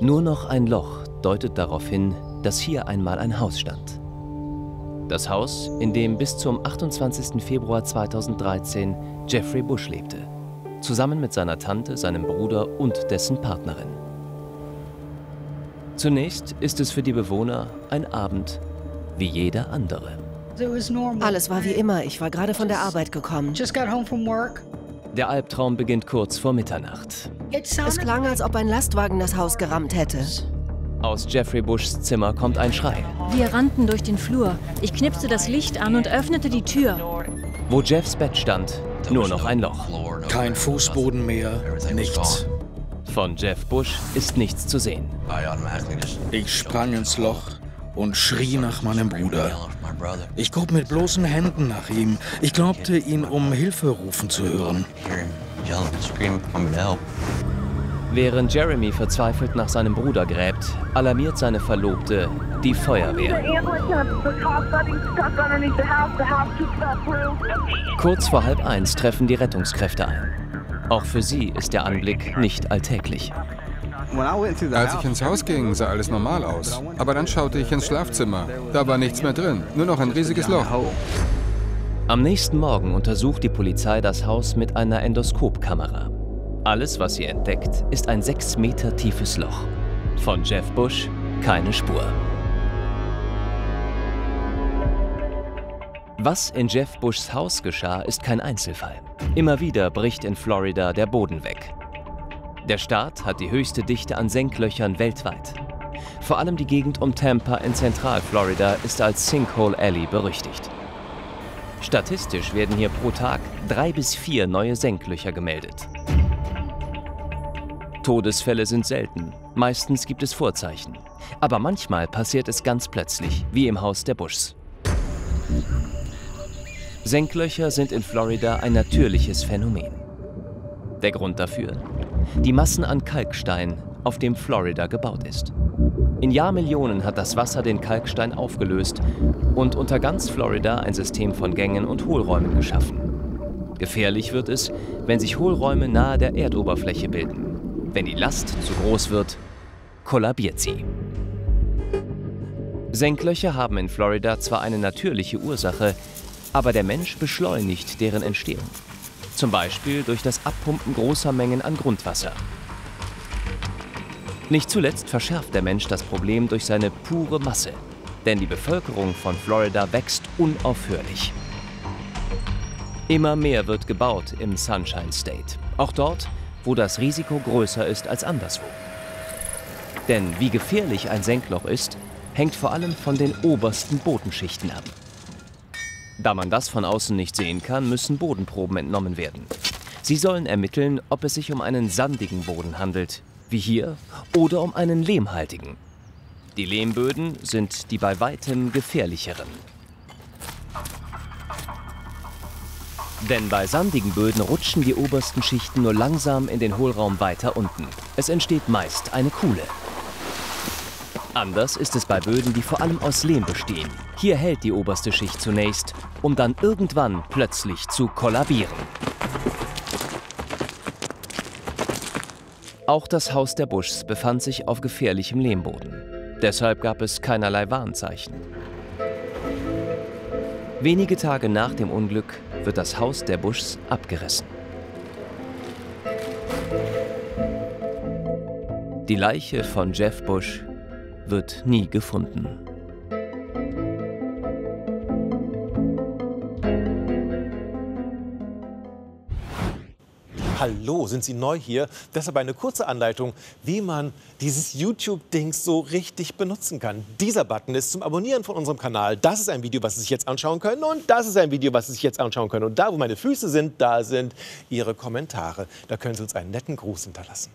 Nur noch ein Loch deutet darauf hin, dass hier einmal ein Haus stand. Das Haus, in dem bis zum 28. Februar 2013 Jeffrey Bush lebte, zusammen mit seiner Tante, seinem Bruder und dessen Partnerin. Zunächst ist es für die Bewohner ein Abend wie jeder andere. Alles war wie immer. Ich war gerade von der Arbeit gekommen. Der Albtraum beginnt kurz vor Mitternacht. Es klang, als ob ein Lastwagen das Haus gerammt hätte. Aus Jeffrey Bushs Zimmer kommt ein Schrei. Wir rannten durch den Flur. Ich knipste das Licht an und öffnete die Tür. Wo Jeffs Bett stand, nur noch ein Loch. Kein Fußboden mehr, nichts. Von Jeff Bush ist nichts zu sehen. Ich sprang ins Loch und schrie nach meinem Bruder. Ich grub mit bloßen Händen nach ihm. Ich glaubte, ihn um Hilfe rufen zu hören. Während Jeremy verzweifelt nach seinem Bruder gräbt, alarmiert seine Verlobte die Feuerwehr. Kurz vor halb eins treffen die Rettungskräfte ein. Auch für sie ist der Anblick nicht alltäglich. Als ich ins Haus ging, sah alles normal aus. Aber dann schaute ich ins Schlafzimmer. Da war nichts mehr drin, nur noch ein riesiges Loch. Am nächsten Morgen untersucht die Polizei das Haus mit einer Endoskopkamera. Alles, was sie entdeckt, ist ein sechs Meter tiefes Loch. Von Jeff Bush keine Spur. Was in Jeff Bushs Haus geschah, ist kein Einzelfall. Immer wieder bricht in Florida der Boden weg. Der Staat hat die höchste Dichte an Senklöchern weltweit. Vor allem die Gegend um Tampa in Zentralflorida ist als Sinkhole Alley berüchtigt. Statistisch werden hier pro Tag drei bis vier neue Senklöcher gemeldet. Todesfälle sind selten, meistens gibt es Vorzeichen. Aber manchmal passiert es ganz plötzlich, wie im Haus der Bushs. Senklöcher sind in Florida ein natürliches Phänomen. Der Grund dafür? Die Massen an Kalkstein, auf dem Florida gebaut ist. In Jahrmillionen hat das Wasser den Kalkstein aufgelöst und unter ganz Florida ein System von Gängen und Hohlräumen geschaffen. Gefährlich wird es, wenn sich Hohlräume nahe der Erdoberfläche bilden. Wenn die Last zu groß wird, kollabiert sie. Senklöcher haben in Florida zwar eine natürliche Ursache, aber der Mensch beschleunigt deren Entstehung zum Beispiel durch das Abpumpen großer Mengen an Grundwasser. Nicht zuletzt verschärft der Mensch das Problem durch seine pure Masse, denn die Bevölkerung von Florida wächst unaufhörlich. Immer mehr wird gebaut im Sunshine State, auch dort, wo das Risiko größer ist als anderswo. Denn wie gefährlich ein Senkloch ist, hängt vor allem von den obersten Bodenschichten ab. Da man das von außen nicht sehen kann, müssen Bodenproben entnommen werden. Sie sollen ermitteln, ob es sich um einen sandigen Boden handelt, wie hier, oder um einen lehmhaltigen. Die Lehmböden sind die bei weitem gefährlicheren. Denn bei sandigen Böden rutschen die obersten Schichten nur langsam in den Hohlraum weiter unten. Es entsteht meist eine Kuhle. Anders ist es bei Böden, die vor allem aus Lehm bestehen. Hier hält die oberste Schicht zunächst, um dann irgendwann plötzlich zu kollabieren. Auch das Haus der Buschs befand sich auf gefährlichem Lehmboden. Deshalb gab es keinerlei Warnzeichen. Wenige Tage nach dem Unglück wird das Haus der Buschs abgerissen. Die Leiche von Jeff Bush wird nie gefunden. Hallo, sind Sie neu hier? Deshalb eine kurze Anleitung, wie man dieses YouTube-Dings so richtig benutzen kann. Dieser Button ist zum Abonnieren von unserem Kanal. Das ist ein Video, was Sie sich jetzt anschauen können. Und das ist ein Video, was Sie sich jetzt anschauen können. Und da, wo meine Füße sind, da sind Ihre Kommentare. Da können Sie uns einen netten Gruß hinterlassen.